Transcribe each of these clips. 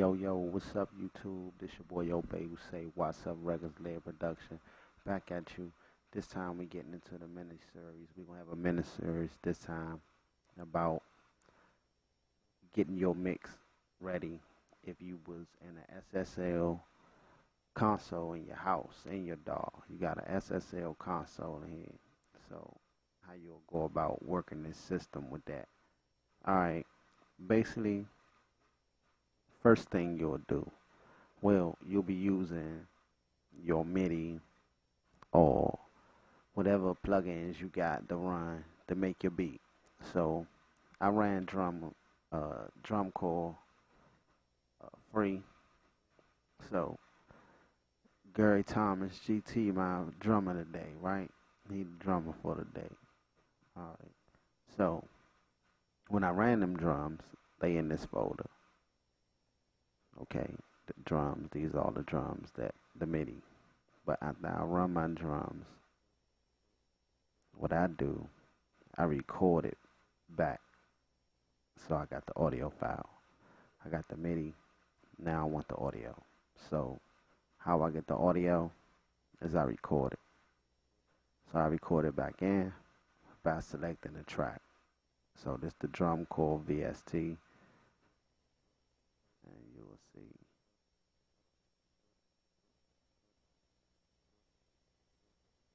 Yo, yo, what's up, YouTube? This your boy, Yo Baby Say, What's Up Records Lay-It Production. Back at you. This time we getting into the mini series. We're going to have a mini series this time about getting your mix ready if you was in an SSL console in your house, in your DAW. You got an SSL console in here. So how you'll go about working this system with that. Alright, basically first thing you'll do, well, you'll be using your MIDI or whatever plugins you got to run to make your beat. So I ran drum uh, Drumcore uh, free. So Gary Thomas GT my drummer today, right? He the drummer for the day. Alright. So when I ran them drums, they in this folder. Okay, the drums, these are all the drums that the MIDI. But after I run my drums, what I do, I record it back. So I got the audio file. I got the MIDI. Now I want the audio. So how I get the audio is I record it. So I record it back in by selecting the track. So this the Drumcore VST. And you will see.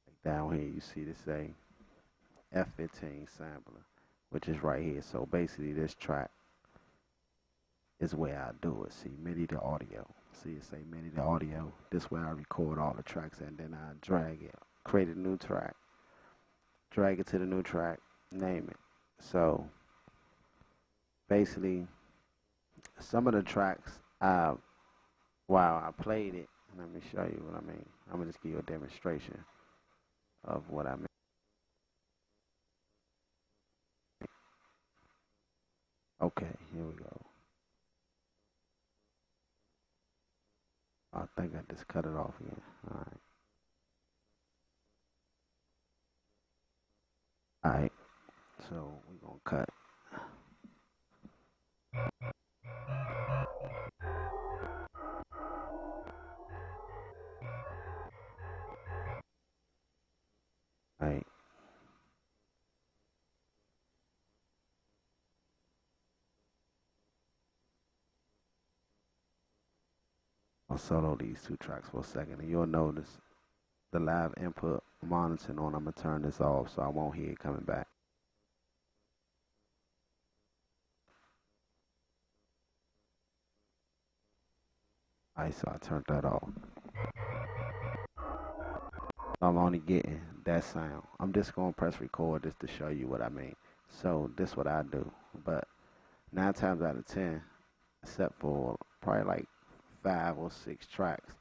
Like down here you see to say F15 sampler, which is right here. So basically this track is where I do it. See MIDI to audio. See it say MIDI to audio. This way I record all the tracks and then I drag it. Create a new track. Drag it to the new track. Name it. So basically, some of the tracks, I, while I played it, and let me show you what I mean. I'm gonna just give you a demonstration of what I mean. Okay, here we go. I think I just cut it off again. All right. All right. So we're gonna cut. Right. I'll solo these two tracks for a second and you'll notice the live input monitoring on. I'm gonna turn this off so I won't hear it coming back. Alright, so I turned that off. I'm only getting that sound. I'm just gonna press record just to show you what I mean. So this what I do. But nine times out of ten, except for probably like five or six tracks,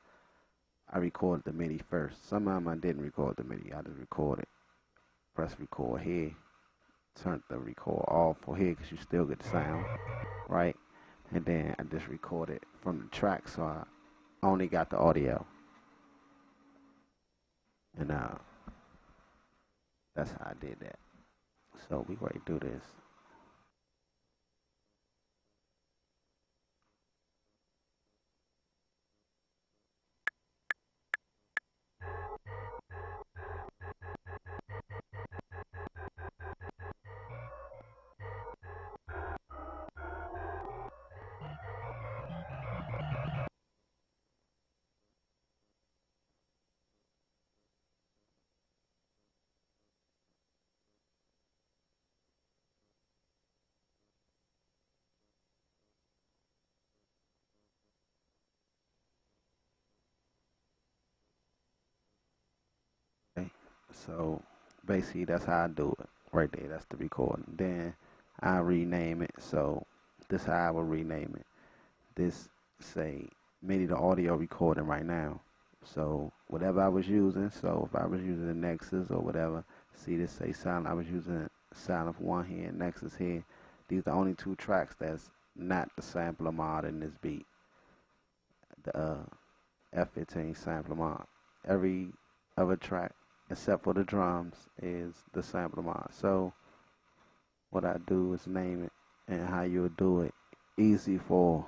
I recorded the MIDI first. Some of them I didn't record the MIDI. I just recorded. Press record here. Turn the record off for here because you still get the sound, right? And then I just recorded from the track, so I only got the audio. And uh, that's how I did that. So we going to do this. So basically, that's how I do it. Right there, that's the recording. Then I rename it. So this how I will rename it. This say MIDI the audio recording right now. So whatever I was using. So if I was using the Nexus or whatever, see this say sound. I was using sound of one here, Nexus here. These are the only two tracks that's not the sampler mod in this beat. The uh, F15 sampler mod. Every other track except for the drums, is the sampler mod. So what I do is name it and how you'll do it. Easy for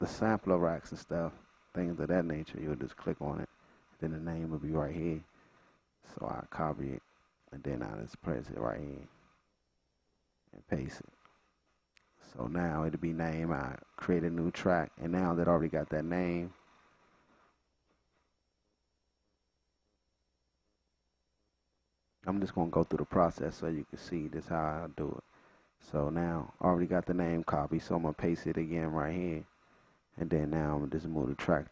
the sampler racks and stuff, things of that nature, you'll just click on it. Then the name will be right here. So I copy it and then I just press it right here and paste it. So now it'll be name. I create a new track and now that I already got that name, I'm just gonna go through the process so you can see this how I do it. So now I already got the name copy, so I'm gonna paste it again right here. And then now I'm gonna just move the track.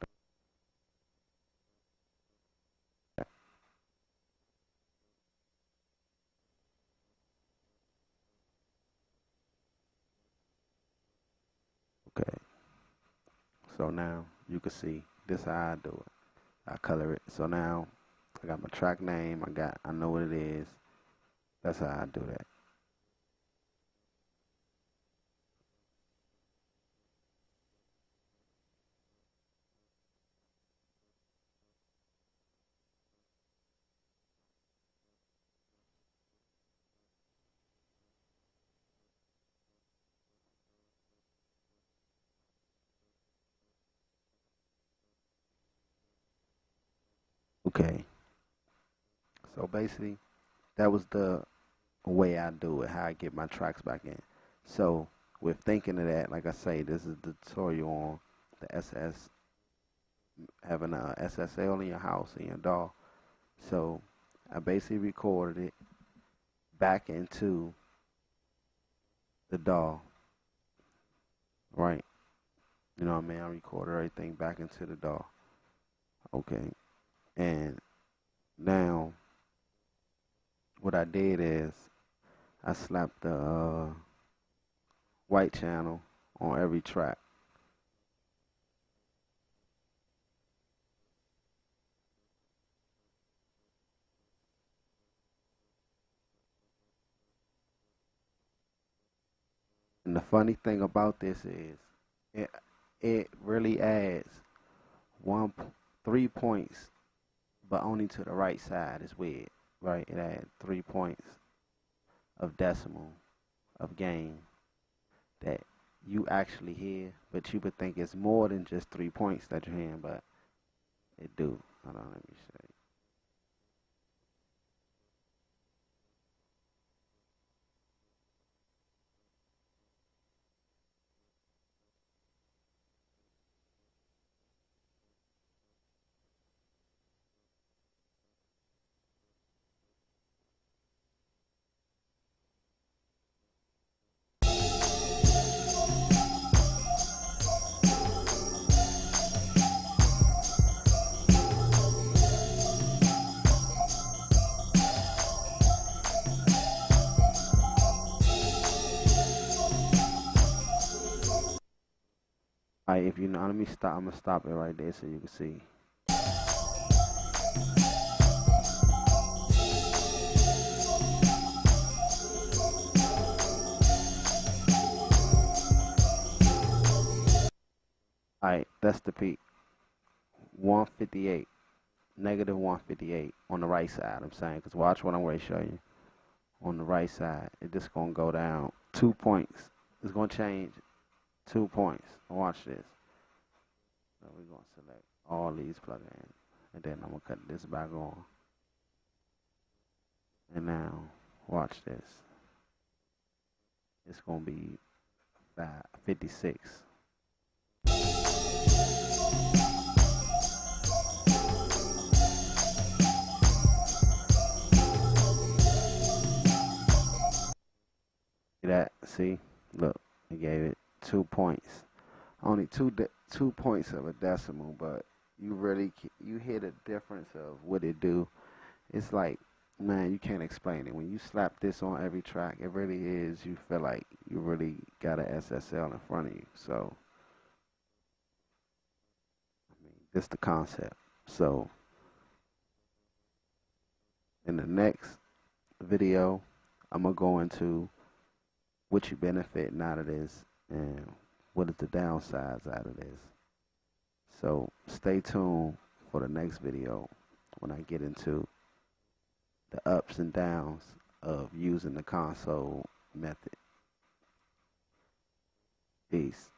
Okay. So now you can see this how I do it. I color it. So now I got my track name. I got I know what it is. That's how I do that. Okay. So basically, that was the way I do it, how I get my tracks back in. So with thinking of that, like I say, this is the tutorial on the SS, having a SSL in your house, in your DAW. So I basically recorded it back into the DAW, right? You know what I mean? I recorded everything back into the DAW. Okay. And now, what I did is I slapped the uh, white channel on every track. And the funny thing about this is, it it really adds one three points but only to the right side is weird, right? It had three points of decimal of gain that you actually hear, but you would think it's more than just three points that you're hearing, but it do. Hold on, let me show you. Alright, if you know, let me stop. I'm gonna stop it right there so you can see. Alright, that's the peak. 158, negative 158 on the right side. I'm saying, cause watch what I'm going to show you. On the right side, it's just gonna go down two points. It's gonna change two points. Watch this. So we're going to select all these plugins. And then I'm going to cut this back on. And now, watch this. It's going to be 56. See that? See? Look, it gave it two points. Only two two points of a decimal, but you really you hear the difference of what it do. It's like man, you can't explain it. When you slap this on every track, it really is. You feel like you really got a SSL in front of you. So, I mean, this the concept. So, in the next video, I'm gonna go into what you benefit out of this and what is the downsides out of this. So stay tuned for the next video when I get into the ups and downs of using the console method. Peace.